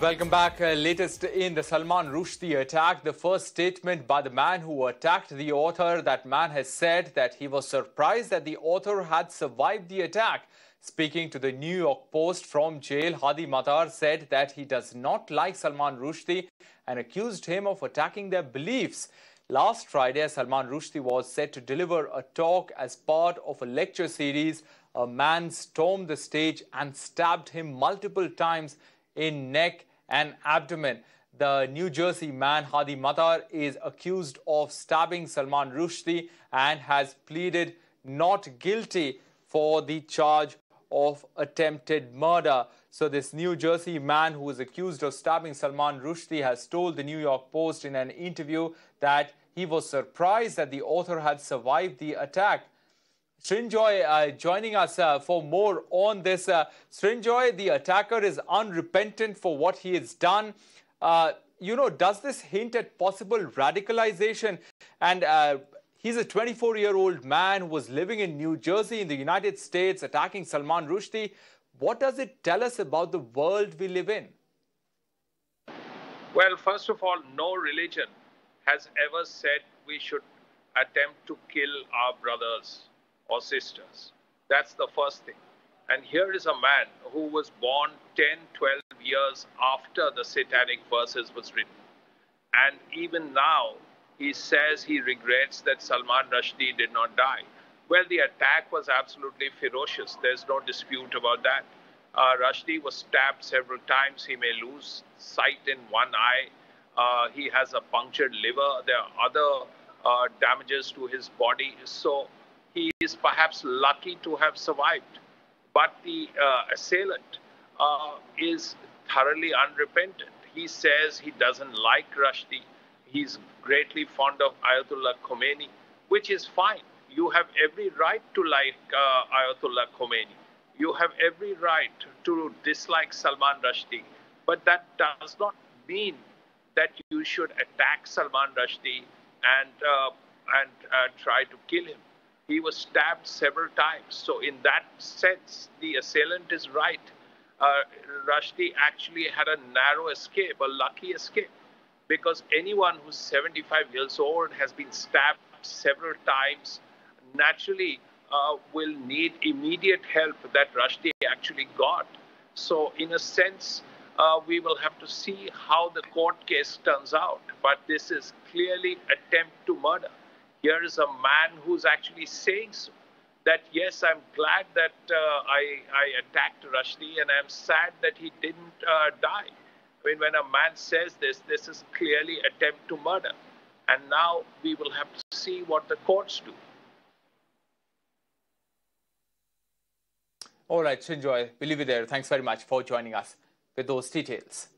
Welcome back. Uh, latest in the Salman Rushdie attack, the first statement by the man who attacked the author. That man has said that he was surprised that the author had survived the attack. Speaking to the New York Post from jail, Hadi Matar said that he does not like Salman Rushdie and accused him of attacking their beliefs. Last Friday, Salman Rushdie was set to deliver a talk as part of a lecture series. A man stormed the stage and stabbed him multiple times in neck and abdomen. The New Jersey man Hadi Matar is accused of stabbing Salman Rushdie and has pleaded not guilty for the charge of attempted murder. So this New Jersey man who is accused of stabbing Salman Rushdie has told the New York Post in an interview that he was surprised that the author had survived the attack. Srinjoy uh, joining us uh, for more on this. Uh, Srinjoy, the attacker is unrepentant for what he has done. Uh, you know, does this hint at possible radicalization? And uh, he's a 24-year-old man who was living in New Jersey in the United States, attacking Salman Rushdie. What does it tell us about the world we live in? Well, first of all, no religion has ever said we should attempt to kill our brothers or sisters. That's the first thing. And here is a man who was born 10, 12 years after the Satanic Verses was written. And even now, he says he regrets that Salman Rushdie did not die. Well, the attack was absolutely ferocious. There's no dispute about that. Uh, Rushdie was stabbed several times. He may lose sight in one eye. Uh, he has a punctured liver. There are other uh, damages to his body. So he is perhaps lucky to have survived. But the uh, assailant uh, is thoroughly unrepentant. He says he doesn't like Rushdie. He's greatly fond of Ayatollah Khomeini, which is fine. You have every right to like uh, Ayatollah Khomeini. You have every right to dislike Salman Rushdie. But that does not mean that you should attack Salman Rushdie and, uh, and uh, try to kill him he was stabbed several times. So, in that sense, the assailant is right. Uh, Rushdie actually had a narrow escape, a lucky escape, because anyone who's 75 years old has been stabbed several times naturally uh, will need immediate help that Rushdie actually got. So, in a sense, uh, we will have to see how the court case turns out. But this is clearly attempt to murder. Here is a man who's actually saying so. That yes, I'm glad that uh, I, I attacked Rushdie and I'm sad that he didn't uh, die. I mean, when a man says this, this is clearly attempt to murder. And now we will have to see what the courts do. All right, Srinjoy, we'll leave you there. Thanks very much for joining us with those details.